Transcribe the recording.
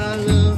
I love.